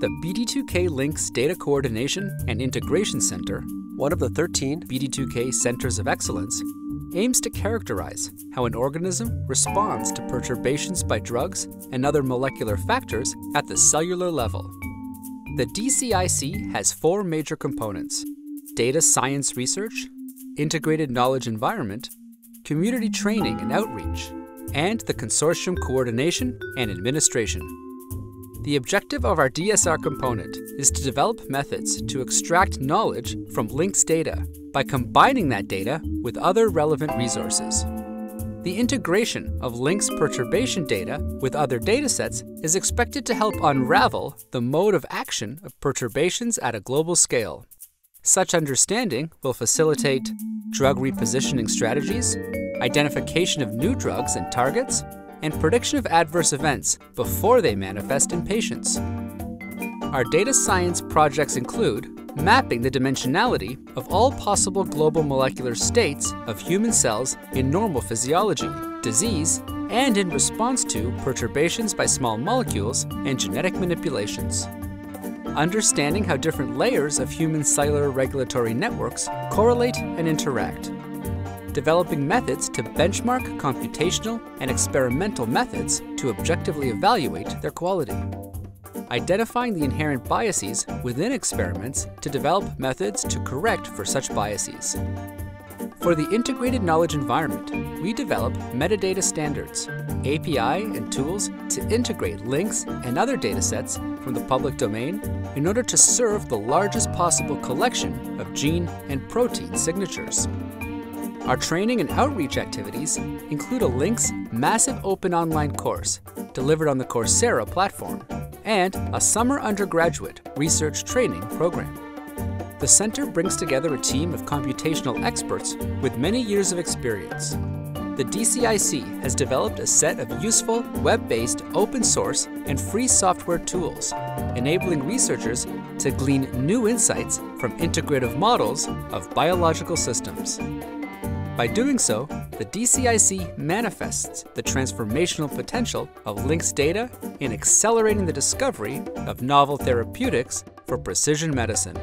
The BD2K LINCS Data Coordination and Integration Center, one of the 13 BD2K Centers of Excellence, aims to characterize how an organism responds to perturbations by drugs and other molecular factors at the cellular level. The DCIC has four major components data science research, integrated knowledge environment, community training and outreach, and the consortium coordination and administration. The objective of our DSR component is to develop methods to extract knowledge from LINCS data by combining that data with other relevant resources. The integration of LINCS perturbation data with other datasets is expected to help unravel the mode of action of perturbations at a global scale. Such understanding will facilitate drug repositioning strategies, identification of new drugs and targets, and prediction of adverse events before they manifest in patients. Our data science projects include mapping the dimensionality of all possible global molecular states of human cells in normal physiology, disease, and in response to perturbations by small molecules and genetic manipulations. Understanding how different layers of human cellular regulatory networks correlate and interact developing methods to benchmark computational and experimental methods to objectively evaluate their quality. Identifying the inherent biases within experiments to develop methods to correct for such biases. For the integrated knowledge environment, we develop metadata standards, API and tools to integrate LINCS and other datasets from the public domain in order to serve the largest possible collection of gene and protein signatures. Our training and outreach activities include a LINCS massive open online course delivered on the Coursera platform and a summer undergraduate research training program. The center brings together a team of computational experts with many years of experience. The DCIC has developed a set of useful, web-based, open source, and free software tools, enabling researchers to glean new insights from integrative models of biological systems. By doing so, the DCIC manifests the transformational potential of LINCS data in accelerating the discovery of novel therapeutics for precision medicine.